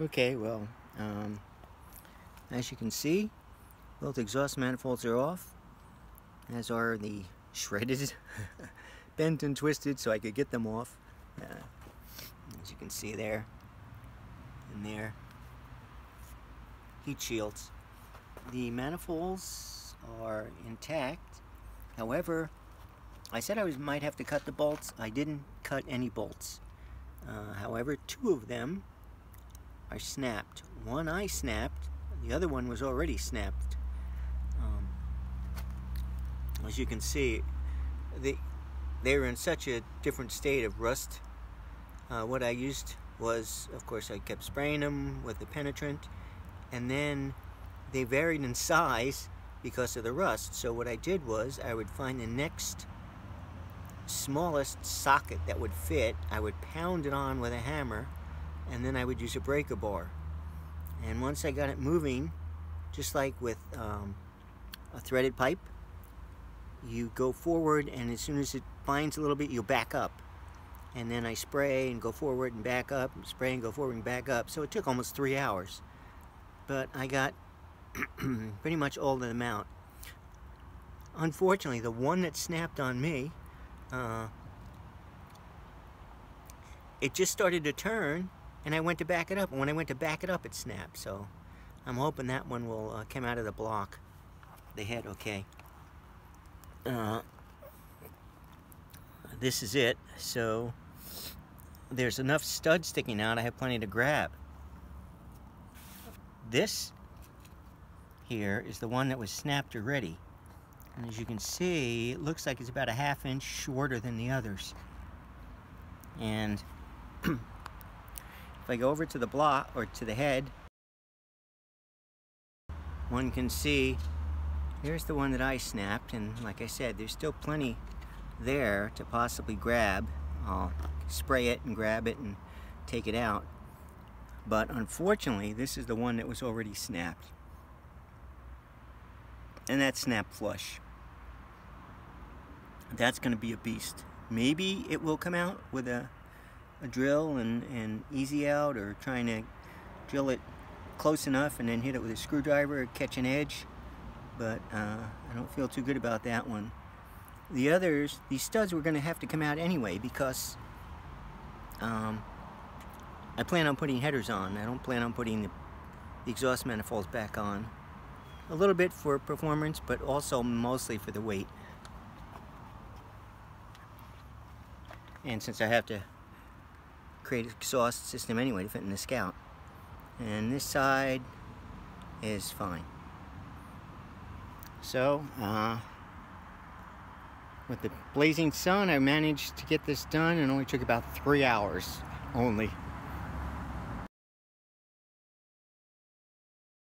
Okay, well, um, as you can see, both exhaust manifolds are off, as are the shredded, bent and twisted so I could get them off. Uh, as you can see there, and there, heat shields. The manifolds are intact, however, I said I was, might have to cut the bolts. I didn't cut any bolts. Uh, however, two of them are snapped. One I snapped, the other one was already snapped. Um, as you can see, they, they were in such a different state of rust. Uh, what I used was, of course, I kept spraying them with the penetrant, and then they varied in size because of the rust. So what I did was I would find the next smallest socket that would fit, I would pound it on with a hammer and then I would use a breaker bar. And once I got it moving, just like with um, a threaded pipe, you go forward and as soon as it binds a little bit, you back up. And then I spray and go forward and back up, and spray and go forward and back up. So it took almost three hours. But I got pretty much all of them out. Unfortunately, the one that snapped on me, uh, it just started to turn and I went to back it up and when I went to back it up it snapped. So I'm hoping that one will uh, come out of the block. The head okay. Uh, this is it. So there's enough stud sticking out I have plenty to grab. This here is the one that was snapped already. And as you can see it looks like it's about a half inch shorter than the others. And If I go over to the block or to the head, one can see here's the one that I snapped and like I said there's still plenty there to possibly grab. I'll spray it and grab it and take it out. But unfortunately this is the one that was already snapped. And that snap flush. That's going to be a beast. Maybe it will come out with a a drill and, and easy out or trying to drill it close enough and then hit it with a screwdriver or catch an edge but uh, I don't feel too good about that one. The others these studs were gonna have to come out anyway because um, I plan on putting headers on. I don't plan on putting the, the exhaust manifolds back on. A little bit for performance but also mostly for the weight. And since I have to create exhaust system anyway to fit in the Scout. And this side is fine. So, uh, with the blazing sun, I managed to get this done and only took about three hours only.